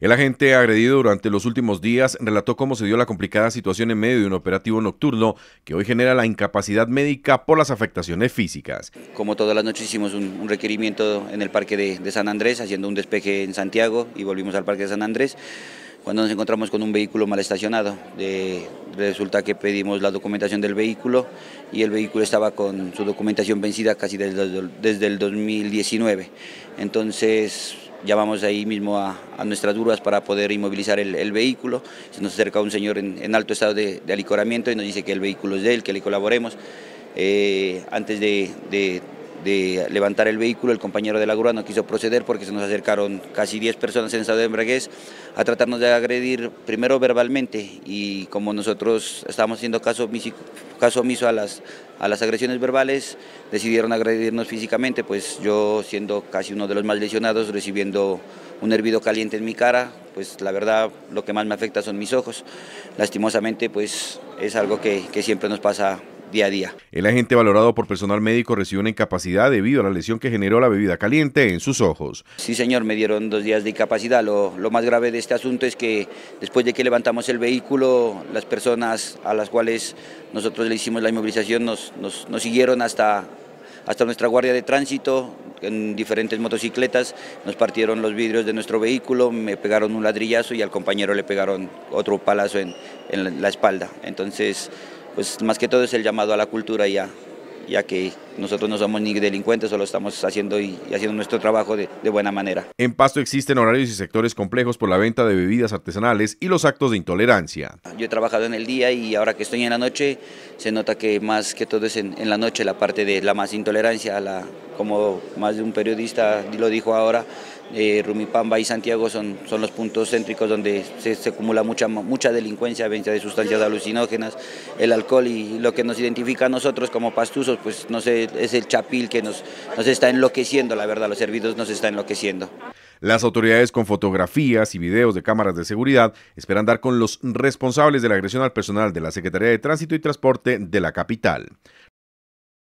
El agente agredido durante los últimos días relató cómo se dio la complicada situación en medio de un operativo nocturno que hoy genera la incapacidad médica por las afectaciones físicas. Como todas las noches hicimos un, requerimiento en el parque de, San Andrés, haciendo un despeje en Santiago y volvimos al parque de San Andrés cuando nos encontramos con un vehículo mal estacionado. resulta que pedimos la documentación del vehículo y el vehículo estaba con su documentación vencida casi desde, desde el 2019. Entonces llamamos ahí mismo a, nuestras grúas para poder inmovilizar el, vehículo. Se nos acerca un señor en, alto estado de, alicoramiento y nos dice que el vehículo es de él, que le colaboremos. Eh, antes de, de levantar el vehículo, el compañero de la grúa no quiso proceder porque se nos acercaron casi 10 personas en estado de embriaguez a tratarnos de agredir primero verbalmente y como nosotros estábamos haciendo caso, caso omiso a las, a las agresiones verbales, decidieron agredirnos físicamente, pues yo siendo casi uno de los más lesionados, recibiendo un hervido caliente en mi cara, pues la verdad lo que más me afecta son mis ojos. Lastimosamente pues es algo que, que siempre nos pasa día a día. El agente valorado por personal médico recibió una incapacidad debido a la lesión que generó la bebida caliente en sus ojos. Sí, señor, me dieron dos días de incapacidad. Lo, más grave de este asunto es que después de que levantamos el vehículo, las personas a las cuales nosotros le hicimos la inmovilización nos, nos, siguieron hasta, hasta nuestra guardia de tránsito en diferentes motocicletas, nos partieron los vidrios de nuestro vehículo, me pegaron un ladrillazo y al compañero le pegaron otro palazo en, en la espalda. Entonces, pues más que todo es el llamado a la cultura ya, ya que nosotros no somos ni delincuentes, solo estamos haciendo y, haciendo nuestro trabajo de, de, buena manera. En Pasto existen horarios y sectores complejos por la venta de bebidas artesanales y los actos de intolerancia. Yo he trabajado en el día y ahora que estoy en la noche, se nota que más que todo es en, en la noche la parte de la más intolerancia, la, como más de un periodista lo dijo ahora, eh, Rumipamba y Santiago son, son los puntos céntricos donde se, acumula mucha, mucha delincuencia, venta de sustancias alucinógenas, el alcohol y lo que nos identifica a nosotros como pastuzos, pues no sé, es el chapil que nos, nos está enloqueciendo, la verdad, los servidos nos está enloqueciendo. Las autoridades con fotografías y videos de cámaras de seguridad esperan dar con los responsables de la agresión al personal de la Secretaría de Tránsito y Transporte de la capital.